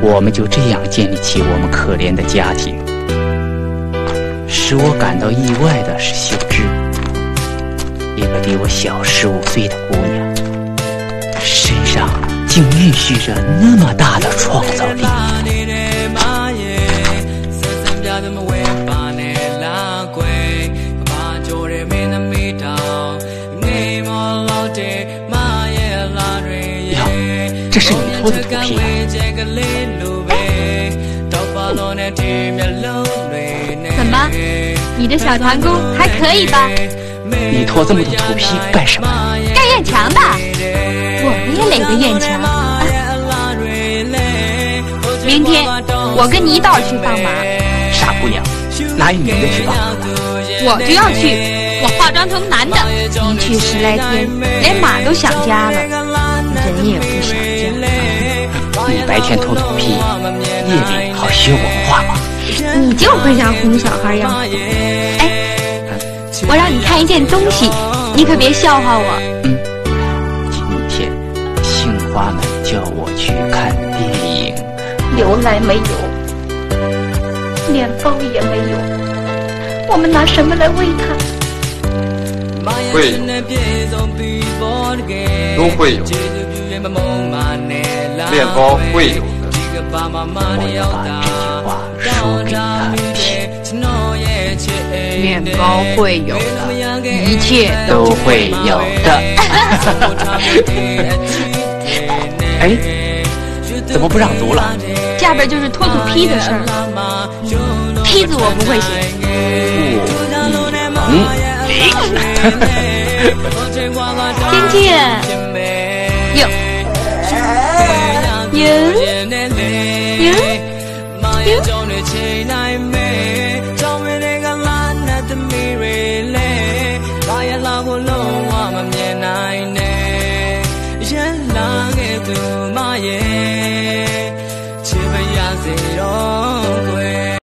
我们就这样建立起我们可怜的家庭。使我感到意外的是秀芝，一个比我小十五岁的姑娘，身上竟蕴蓄着那么大的创造力。这是你偷的图片怎么，你的小团工还可以吧？你拖这么多土坯干什么？盖院墙的。我们也垒个院墙。明天我跟你一道去放马。傻姑娘，哪有女的去帮忙的？我就要去。我化妆成男的，一去十来天，连马都想家了，人也不。你白天偷土坯，夜里好学文化吗。你就会像哄小孩一样。哎，我让你看一件东西，你可别笑话我。嗯，今天杏花们叫我去看电影，牛奶没有，面包也没有，我们拿什么来喂它？会有，都会有，面包会有的。我要把这句话说给他听。面包会有的，一切都会有的。哎，怎么不让读了？下边就是脱土坯的事儿。坯子我不会写。不，嗯。天天，you you my don't change i me don't me they got line at the mirror le la ya la ko long wa ma mien nai ne yan la ke tu ma ye che ba ya se yo